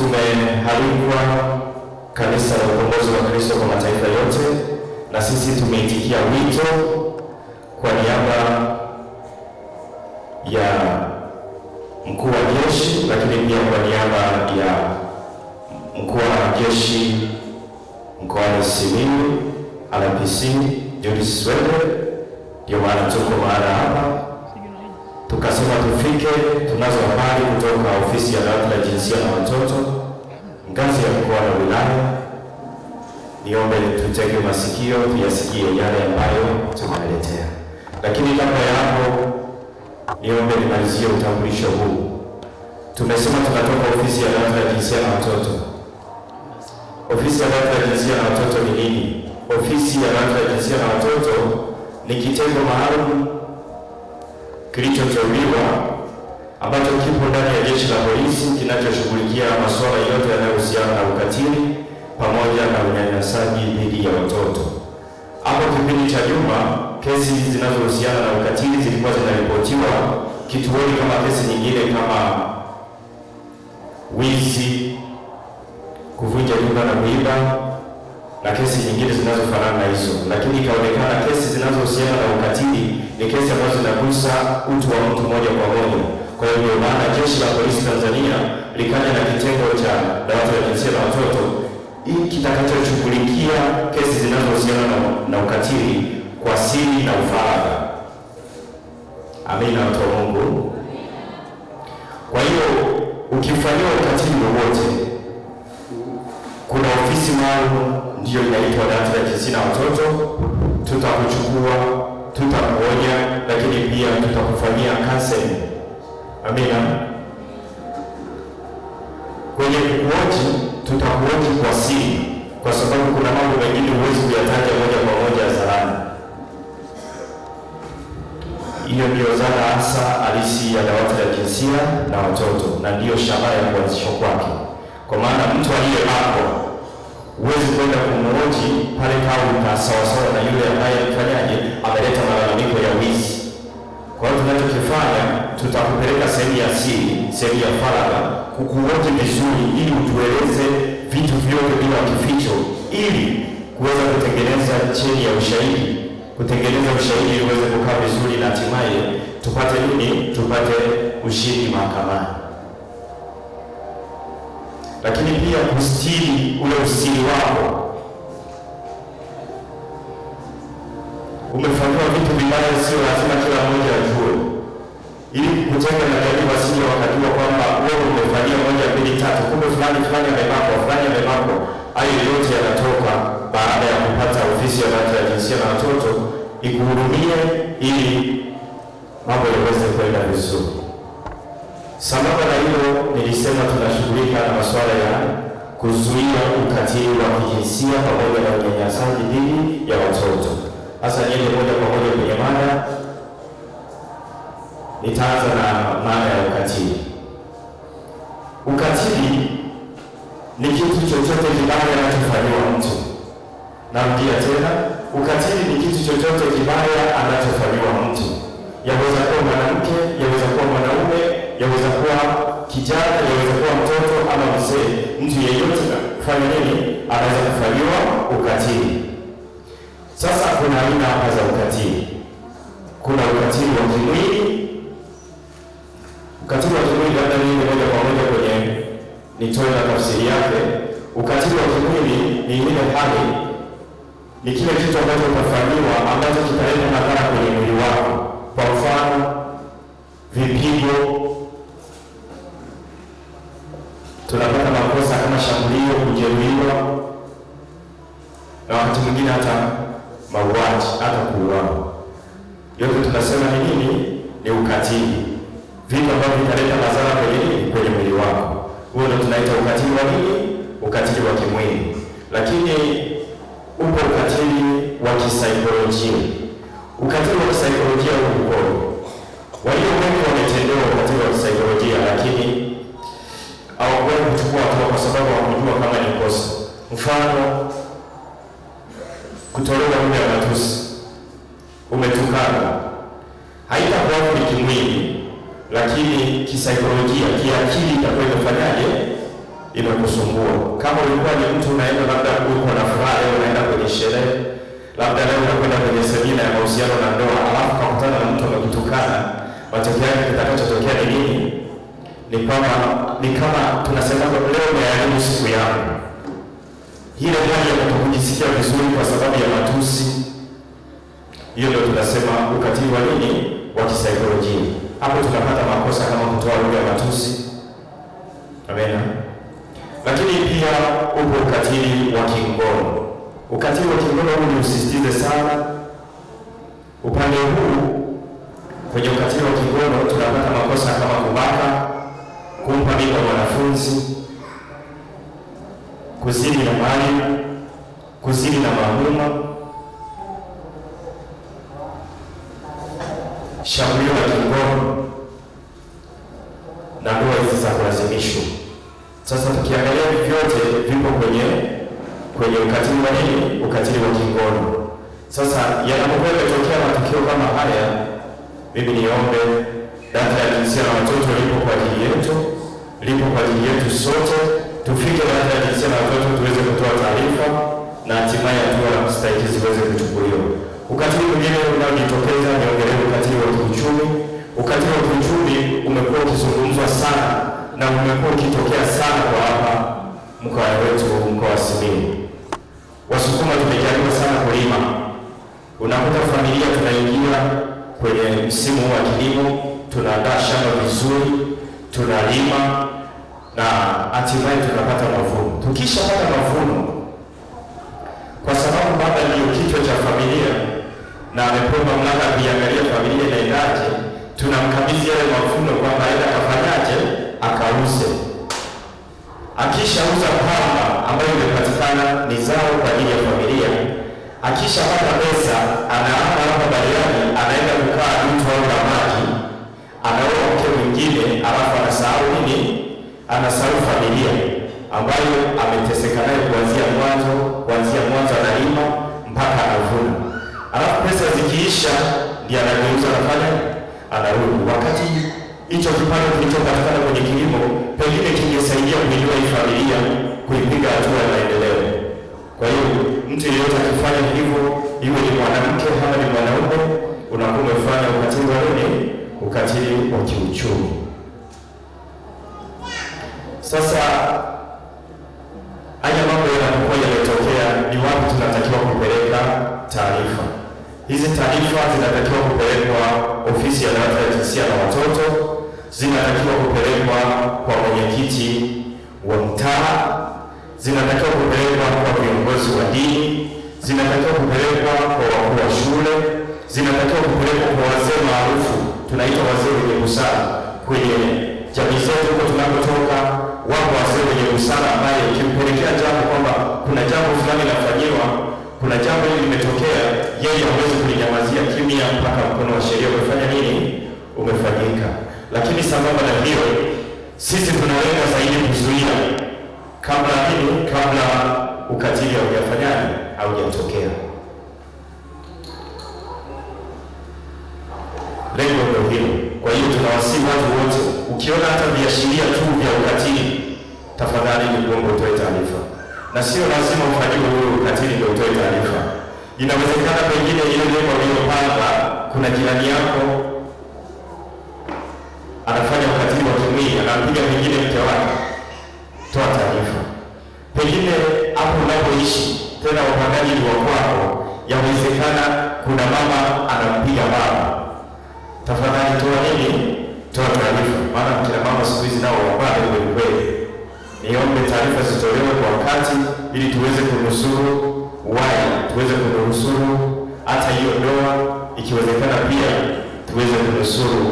tumehalikwa kanisa la ukombozi wa Kristo kwa mataifa yote, na sisi tumeitikia wito kwa niaba ya mkuu wa jeshi, lakini pia kwa niaba ya mkuu wa jeshi mkoani Simiyu RPC Judith Swede. Ndio maana tuko mahali hapa, tukasema tufike. Tunazo habari kutoka ofisi ya dawati la jinsia na watoto ngazi ya mkoa na wilaya. Niombe tutege masikio tuyasikie yale ambayo tumeletea, lakini kabla ya hapo, niombe nimalizie utambulisho huu. Tumesema tunatoka ofisi ya dawati la jinsia na watoto. Ofisi ya dawati la jinsia na watoto ni nini? Ofisi ya dawati la jinsia na watoto ni kitengo maalum kilichoteuliwa ambacho kipo ndani ya jeshi la polisi kinachoshughulikia masuala yote yanayohusiana na ukatili pamoja na unyanyasaji dhidi ya watoto. Hapo kipindi cha nyuma, kesi zinazohusiana na ukatili zilikuwa zinaripotiwa kituoni kama kesi nyingine kama wizi, kuvunja nyumba na kuiba na kesi nyingine zinazofanana na hizo, lakini ikaonekana kesi zinazohusiana na ukatili ni kesi ambazo zinagusa utu wa mtu moja kwa moja. Kwa hiyo ndio maana jeshi la polisi Tanzania likaja na kitengo cha dawati la jinsia na watoto kitakachoshughulikia kesi zinazohusiana na, na ukatili kwa siri na ufaragha. Amina, watu wa Mungu. Kwa hiyo ukifanyiwa ukatili wowote, kuna ofisi maalum ndiyo inaitwa dawati la jinsia na watoto. Tutakuchukua, tutakuonya, lakini pia tutakufanyia counseling. Amina. Kwenye kukuoji, tutakuoji kwa siri, kwa sababu kuna mambo mengine huwezi kuyataja moja kwa moja hadharani. Hiyo ndiyo dhana hasa halisi ya dawati la jinsia na watoto, na ndiyo shabaha ya kuanzishwa kwake, kwa maana mtu aliyebakwa huwezi kwenda kumhoji pale kaunta sawasawa na yule ambaye mfanyaje ameleta malalamiko ya wizi. Kwa hiyo tunachokifanya, tutakupeleka sehemu ya siri, sehemu ya faragha, kukuhoji vizuri, ili utueleze vitu vyote bila kificho, ili kuweza kutengeneza cheni ya ushahidi, kutengeneza ushahidi ili uweze kukaa vizuri, na hatimaye tupate nini? Tupate ushindi mahakamani lakini pia kustiri ule usiri wako. Umefanyiwa vitu vibaya, sio lazima kila mmoja ajue, ili kutenga na jamii, wasije wakajua kwamba wewe umefanyia moja mbili tatu, kumbe fulani fulani amebakwa, fulani amebakwa. Hayo yote yanatoka baada ya kupata ofisi ya dawati la jinsia na watoto ikuhudumie, ili mambo yaweze kwenda vizuri. Sambamba na hilo, nilisema tunashughulika na masuala ya kuzuia ukatili wa kijinsia pamoja na unyanyasaji dhidi ya watoto. Sasa niende moja kwa moja kwenye mada. Nitaanza na mada ya ukatili. Ukatili ni kitu chochote kibaya anachofanyiwa mtu. Narudia tena, ukatili ni kitu chochote kibaya anachofanyiwa mtu. Yaweza kuwa mwanamke, yaweza kuwa mwanaume, yaweza kuwa kijana, yaweza kuwa mtoto ama mzee. Mtu yeyote kufanya nini, anaweza kufanyiwa ukatili. Sasa kuna aina hapa za ukatili. Kuna ukatili wa kimwili. Ukatili wa kimwili, labda niende moja kwa moja kwenye nitoe na tafsiri yake. Ukatili wa kimwili ni ile hali, ni kile kitu ambacho utafanyiwa ambacho kitaleta madhara kwenye mwili wako, kwa mfano vipigo tunapata makosa kama shambulio, kujeruhiwa na wakati mwingine hata mauaji, hata kuuawa. Yote tunasema ni nini? Ni ukatili, vitu ambavyo vitaleta madhara kwenye kwenye mwili wako. Huo ndio tunaita ukatili wa nini? Ukatili wa kimwili. Lakini upo ukatili wa kisaikolojia. Ukatili wa kisaikolojia ukoje? Walio wengi wametendewa ukatili wa kisaikolojia, lakini hawakuwahi kuchukua hatua kwa sababu hawakujua kama ni kosa. Mfano, kutolewa lugha ya matusi, umetukana, haitakuathiri kimwili, lakini kisaikolojia, kiakili itakuwa imefanyaje? imekusumbua. Kama ulikuwa ni mtu unaenda labda uko na furaha leo, unaenda kwenye sherehe, labda leo unakwenda kwenye semina ya mahusiano na ndoa, alafu kakutana na mtu amekutukana, matokeo yake kitakachotokea ni nini? Ni kwamba ni kama tunasema leo umeharibu siku yangu. Ile hali ya kutokujisikia vizuri kwa sababu ya matusi, hiyo ndio tunasema ukatili wa nini, wa kisaikolojia. Hapo tunapata makosa kama kutoa lugha ya matusi, amen. Lakini pia upo ukatili wa kingono. Ukatili wa kingono huu ni usisitize sana upande huu. Kwenye ukatili wa kingono tunapata makosa kama kubaka, kumpa mimba mwanafunzi, kuzini na mwalimu, kuzini na mahuma shambulio la kingono na ndoa hizi za kulazimishwa. Sasa tukiangalia vyote vipo kwenye kwenye ukatili wa nini? Ukatili wa kingono. Sasa yanapokuwa yametokea matukio kama haya, mimi niombe data ya jinsia na watoto lipo kwa ajili yetu, lipo kwa ajili yetu sote. Tufike data ya jinsia na watoto tuweze kutoa taarifa na hatimaye hatua na ziweze kuchukuliwa. Ukatili mwingine unaojitokeza ni ukatili wa kiuchumi. Ukatili wa kiuchumi umekuwa ukizungumzwa sana na umekuwa ukitokea sana kwa hapa mkoa wetu, mkoa wa Simiyu. Wasukuma tumejaliwa sana kulima. Unakuta familia tunaingia kwenye msimu wa kilimo, tunaandaa shamba vizuri, tunalima na hatimaye tunapata mavuno. Tukishapata mavuno, kwa sababu baba ndiyo kichwa cha familia na amepewa mamlaka kuiangalia familia inaendaje, tunamkabidhi yale mavuno kwamba aenda akafanyaje, akauze. Akishauza pamba ambayo imepatikana ni zao kwa ajili ya familia, akishapata pesa anaama hapa bariani, anaenda kukaa mtu au maji, anaoa mke mwingine, alafu anasahau nini? Anasahau familia ambayo ameteseka nayo kuanzia mwanzo, kuanzia mwanzo analima mpaka anavuna, alafu pesa zikiisha, ndiye anageuza anafanya anarudi. Wakati hicho kipato kilichopatikana kwenye kilimo pengine kingesaidia kuinua hii familia kuipiga hatua ya maendeleo. Kwa hiyo mtu yeyote akifanya hivyo, iwe ni mwanamke ama ni mwanaume, unakuwa umefanya ukatili wa nini? Ukatili wa kiuchumi. Sasa haya mambo yanapokuwa yametokea, ni wapi tunatakiwa kupeleka taarifa? Hizi taarifa zinatakiwa kupelekwa ofisi ya dawati la jinsia na watoto, zinatakiwa kupelekwa kwa mwenyekiti wa mtaa, zinatakiwa kupelekwa kwa viongozi wa dini, zinatakiwa kupelekwa kwa wakuu wa shule, zinatakiwa kupelekwa kwa wazee maarufu, tunaita wazee wenye busara kwenye jamii zetu huko tunapotoka Wapo wazee wenye busara ambaye ikimpelekea jambo kwamba kuna jambo fulani linafanyiwa kuna jambo hili limetokea, yeye hawezi kulinyamazia kimya mpaka mkono wa sheria umefanya nini, umefanyika. Lakini sambamba na hiyo, sisi tunalenga zaidi kuzuia kabla nini, kabla ukatili haujafanyaje, haujatokea. Lengo ndio hilo. Kwa hiyo tunawasihi watu wote, ukiona hata viashiria tu vya ukatili, tafadhali ni kuomba utoe taarifa. Na sio lazima ufanyiwe huyo ukatili ndio utoe taarifa. Inawezekana pengine ile lengo uliyopanga, kuna jirani yako anafanya ukatili wa kimwili, anampiga pengine mke wake, toa taarifa. Pengine hapo unapoishi tena, wapangaji ni wa kwako, yawezekana kuna mama anampiga baba, tafadhali toa nini? Toa taarifa, maana kina mama siku hizi nao wapate kweli kweli niombe taarifa zitolewe kwa wakati ili tuweze kunusuru wai, tuweze kunusuru hata hiyo ndoa, ikiwezekana pia tuweze kunusuru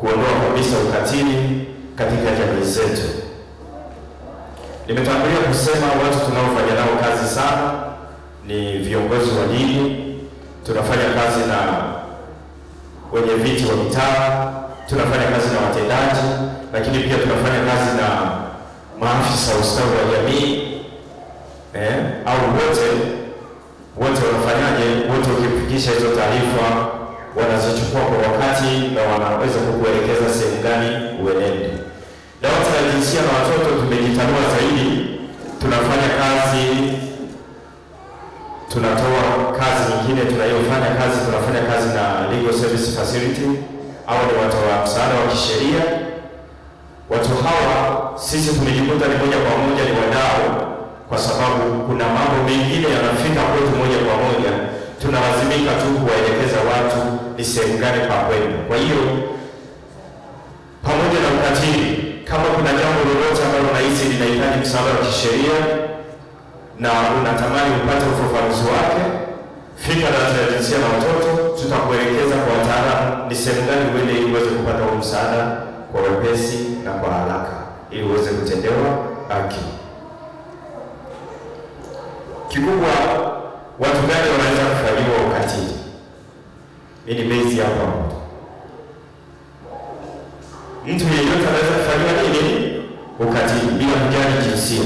kuondoa kabisa ukatili katika jamii zetu. Nimetangulia kusema watu tunaofanya nao kazi sana ni viongozi wa dini, tunafanya kazi na wenye viti wa mitaa, tunafanya kazi na watendaji, lakini pia tunafanya kazi na maafisa ustawi wa jamii eh, au wote wote wanafanyaje, wote wakifikisha hizo taarifa wanazichukua kwa wakati na wanaweza kukuelekeza sehemu gani uenende. Dawati la jinsia na watoto tumejitanua zaidi, tunafanya kazi tunatoa kazi nyingine tunayofanya kazi, tunafanya kazi na Legal Service Facility au ni watoa msaada wa kisheria. Watu hawa sisi tumejikuta ni moja kwa moja ni wadau, kwa sababu kuna mambo mengine yanafika kwetu moja kwa moja, tunalazimika tu kuwaelekeza watu ni sehemu gani pa kwenda. Kwa hiyo pamoja na ukatili, kama kuna jambo lolote ambalo unahisi linahitaji msaada wa kisheria na unatamani upate ufafanuzi wake, fika na la jinsia na watoto, tutakuelekeza kwa wataalamu ni sehemu gani uende ili uweze kupata msaada kwa wepesi na kwa haraka, ili uweze kutendewa haki. Kikubwa, watu gani wanaweza kufanyiwa ukatili? Hii ni hapa. Mtu yeyote anaweza kufanyiwa nini? Ukatili bila kujali jinsia.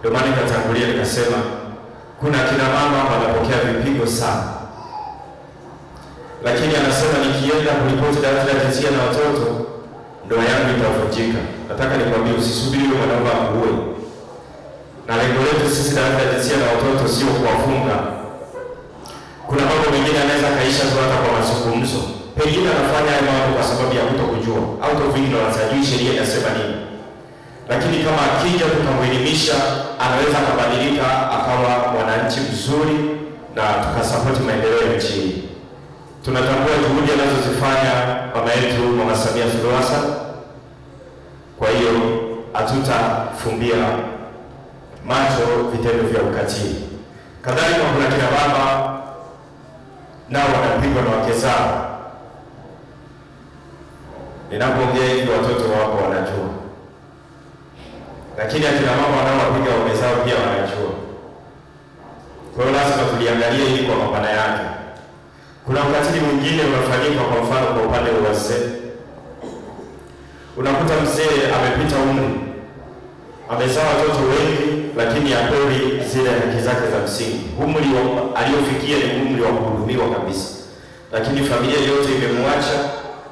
Ndio maana nikatangulia nikasema kuna kina mama wanapokea vipigo sana, lakini anasema nikienda kuripoti dawati la jinsia na watoto ndoa yangu itavunjika. Nataka nikwambie, usisubiri mwanaume akuue, na lengo letu sisi dawati la jinsia na watoto sio kuwafunga. Kuna mambo mengine anaweza kaisha tu hata kwa mazungumzo, pengine anafanya hayo mambo kwa sababu ya kutokujua. Au to ndo anasajui sheria inasema nini lakini kama akija tukamwelimisha, anaweza akabadilika akawa mwananchi mzuri na tukasapoti maendeleo ya nchi. Tunatambua juhudi anazozifanya mama yetu Mama Samia Suluhu Hassan, kwa hiyo hatutafumbia macho vitendo vya ukatili. Kadhalika kuna kina baba nao wanapigwa na wake zao. Ninapoongea hivi watoto wako wanajua lakini akina mama wanaowapiga waume zao pia wanajua. Kwa hiyo lazima tuliangalie hili kwa mapana yake. Kuna ukatili mwingine unafanyika, kwa mfano kwa upande wa wazee. Unakuta mzee amepita umri, amezaa watoto wengi, lakini apewi zile haki zake za msingi. Umri aliofikia ni umri wa kuhudumiwa kabisa, lakini familia yote imemwacha,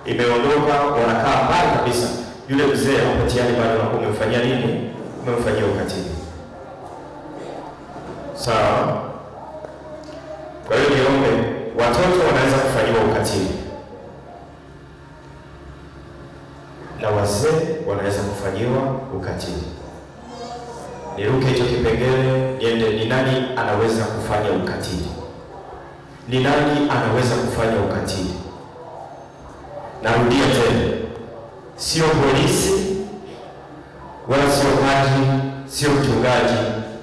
imeondoka, wanakaa mbali kabisa. Yule mzee hapatiani bado, na umemfanyia nini? Umemfanyia ukatili. Sawa. Kwa hiyo niombe, watoto wanaweza kufanyiwa ukatili na wazee wanaweza kufanyiwa ukatili. Niruke hicho kipengele niende, ni nani anaweza kufanya ukatili? Ni nani anaweza kufanya ukatili? Narudia tena, sio polisi wala sio haji, sio mchungaji.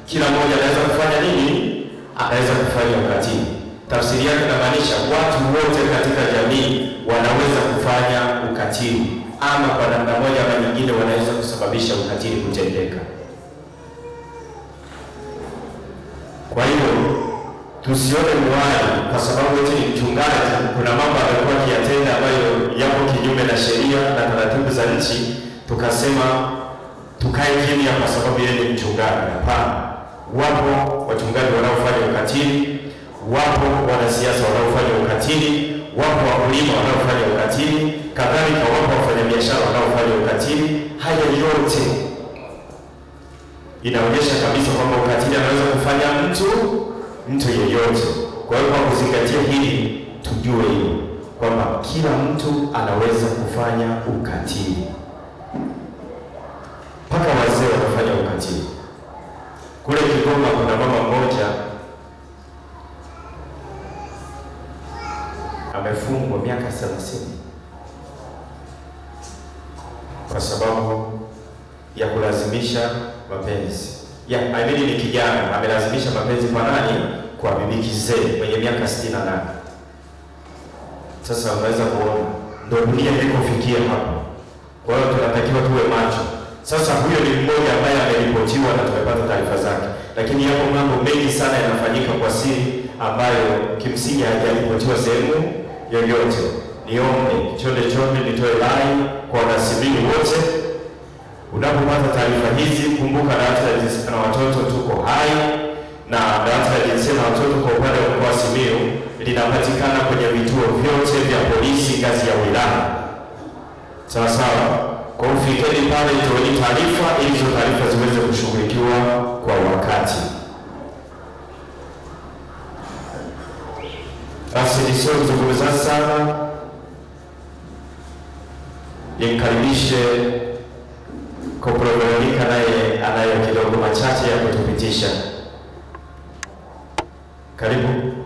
Kila mmoja anaweza kufanya nini? Anaweza kufanya ukatili. Tafsiri yake inamaanisha watu wote katika jamii wanaweza kufanya ukatili, ama kwa namna moja ama nyingine wanaweza kusababisha ukatili kutendeka. Kwa hiyo tusione mwali kwa sababu eti ni mchungaji, kuna mambo amekuwa akiyatenda ambayo yapo kinyume na sheria na taratibu za nchi, tukasema tukae kimya kwa sababu yeye ni mchungaji. Hapana, wapo wachungaji wanaofanya ukatili, wapo wanasiasa wanaofanya ukatili, wapo wakulima wanaofanya ukatili, kadhalika wapo wafanyabiashara wanaofanya ukatili. Haya yote inaonyesha kabisa kwamba ukatili anaweza kufanya mtu mtu yeyote. Kwa hiyo kwa kuzingatia hili, tujue hilo kwamba kila mtu anaweza kufanya ukatili mpaka wazee ukatili. Kule Kigoma kuna mama mmoja amefungwa miaka thelathini kwa sababu ya kulazimisha mapenzi ya amini, ni kijana amelazimisha mapenzi kwa nani? Kwa bibi kizee mwenye miaka sitini na nane. Sasa unaweza kuona ndio dunia ilikofikia hapo. Kwa hiyo tunatakiwa tuwe macho. Sasa huyo ni mmoja ambaye ameripotiwa na tumepata taarifa zake, lakini yapo mambo mengi sana yanafanyika kwa siri ambayo kimsingi hayajaripotiwa sehemu yoyote. Niombe chonde chonde, nitoe rai kwa wanasibili wote, unapopata taarifa hizi, kumbuka dawati la jinsia na watoto tuko hai, na dawati la jinsia na watoto kwa upande wa mkoa Simiyu linapatikana kwenye vituo vyote vya polisi ngazi ya wilaya. Sawa sawa. Kwa ufikeni pale, toeni taarifa ili hizo taarifa ziweze kushughulikiwa kwa wakati. Basi nisio kuzungumza sana, nimkaribishe Koplo naye anayo kidogo machache ya kutupitisha. Karibu.